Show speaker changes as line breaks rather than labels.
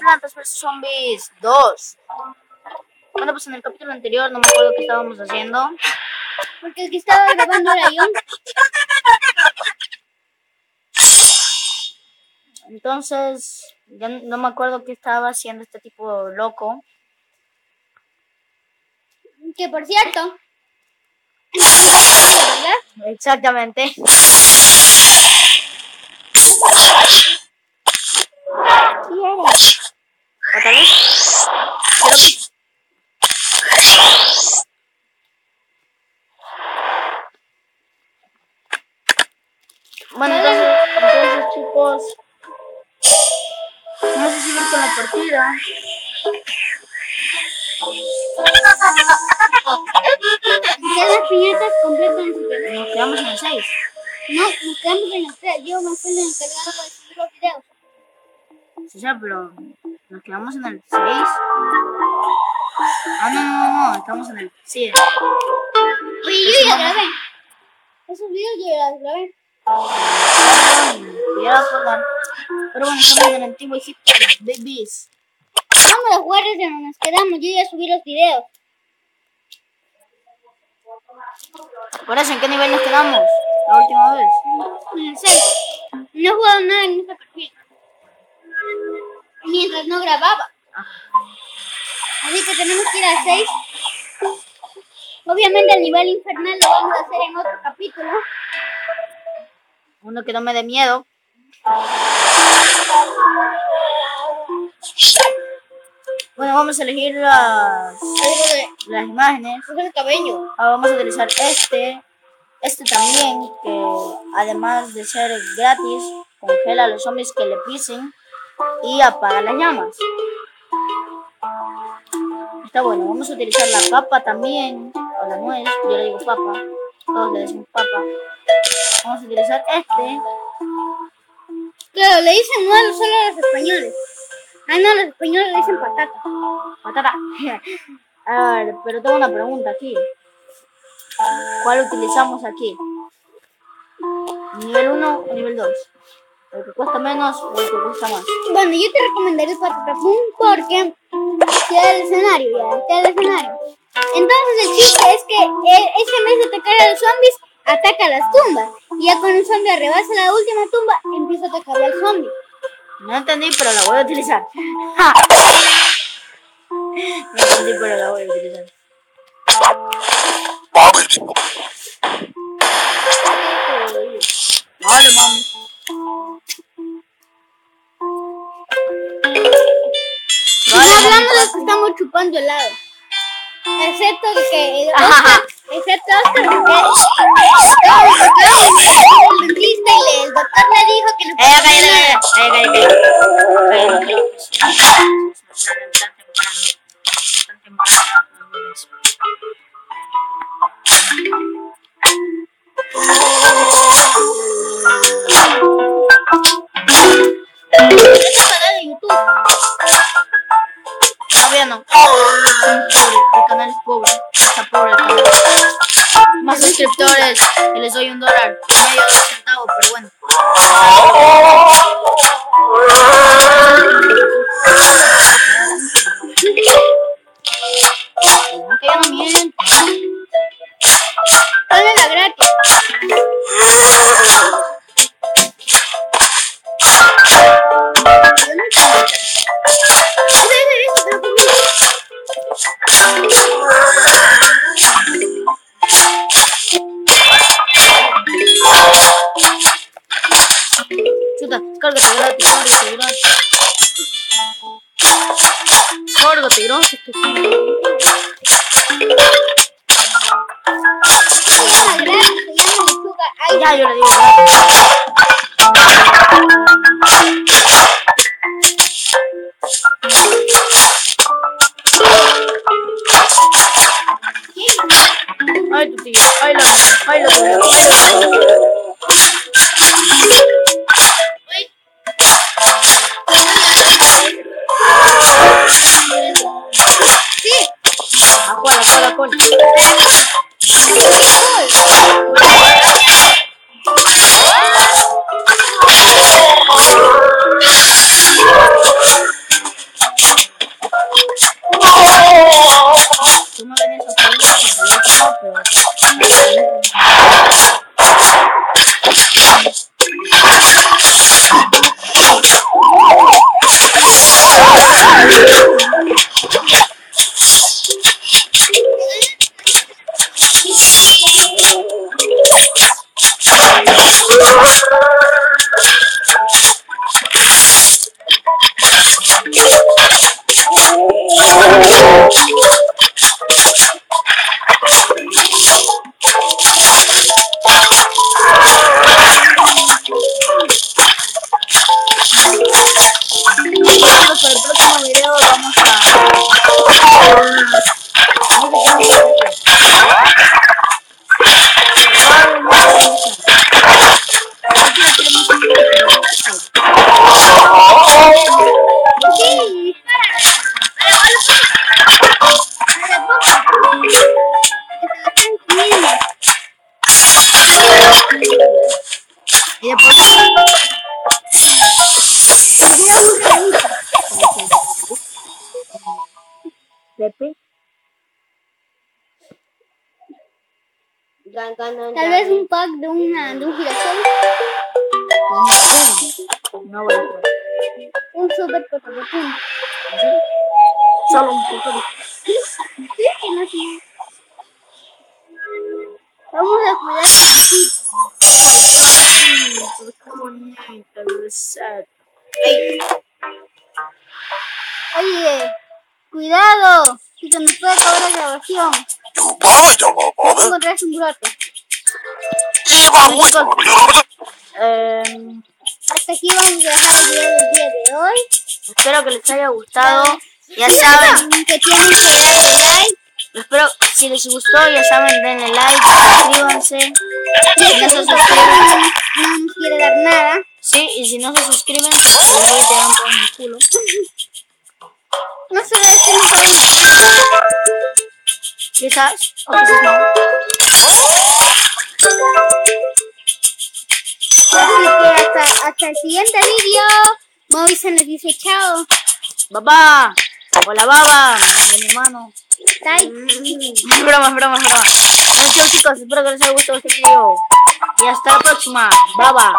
Plantas vs Zombies 2. Bueno, pues en el capítulo anterior no me acuerdo qué estábamos haciendo.
Porque el que estaba grabando era yo.
Entonces, ya no me acuerdo qué estaba haciendo este tipo loco.
Que por cierto. ¿Verdad?
Exactamente. Bueno, entonces, entonces chicos, no sé si ir con la partida.
Ya las piñatas completan su canal.
Nos quedamos en el 6.
No, nos quedamos en el 3. Yo me fui encargado de subir los videos.
Sí, ya, pero nos quedamos en el 6. Ah, no, no, no, no, estamos en el 7.
Oye, yo ya grabé. Esos videos yo ya los grabé.
Pero bueno, estamos en el antiguo Egipto, babies.
Vamos a jugar desde donde nos quedamos. Yo ya subí los videos.
Por eso, ¿en qué nivel nos quedamos? La última vez.
En el 6. No he jugado nada en este perfil. Mientras no grababa. Así que tenemos que ir al 6. Obviamente el nivel infernal lo vamos a hacer en otro capítulo.
Uno que no me dé miedo. Bueno, vamos a elegir las, las imágenes.
Coge el cabello.
Ahora vamos a utilizar este, este también, que además de ser gratis, congela a los zombies que le pisen y apaga las llamas. Está bueno, vamos a utilizar la papa también, o la nuez, yo le digo papa, todos le decimos papa. Vamos a utilizar este,
Claro, le dicen no solo a los españoles. Ah, no, los españoles le dicen patata.
patata. A ver, pero tengo una pregunta aquí. ¿Cuál utilizamos aquí? ¿Nivel 1 o nivel 2? ¿El que cuesta menos o el que cuesta más?
Bueno, yo te recomendaría el patata porque te da el escenario, ya, te da el escenario. Entonces el chiste es que eh, ese vez de atacar a los zombies, ataca a las tumbas. Y ya cuando un zombie rebasa la última tumba, empieza a atacar al zombie.
No entendí, pero la voy a utilizar. No entendí, pero la voy a utilizar. Vale, mami. Vale, mami.
hablando de que estamos chupando helado. Excepto que el. Oscar, excepto Oscar, porque el canal.
Más suscriptores y les doy un dólar. Medio centavo, pero bueno. Que ya Ya, yo. Ay, tu tío, ay, lo ay, lo
Tal vez un pack de, una, de un girasol.
No voy a entrar.
Un super.
Solo un poco de...
Vamos a cuidar.
Qué bonito, sad.
Oye, cuidado, que se nos puede acabar la grabación. Vas a encontrar un brote.
Eh,
Hasta aquí vamos a dejar el video del día de hoy.
espero que les haya gustado. Ya saben,
que tienen que darle like.
espero si les gustó, ya saben, denle like, suscríbanse.
Y
Si no se
no
suscriben,
nos quiere dar nada.
sí, y si no se suscriben, les voy a tirar un poco en el culo.
No se decimos
no.
Así que hasta, hasta el siguiente video. Moby se nos dice chao.
Papá, hola baba, de mi hermano.
Bye.
Es broma, es broma, es broma. Bueno, chicos, espero que les haya gustado este video. Y hasta la próxima. Baba.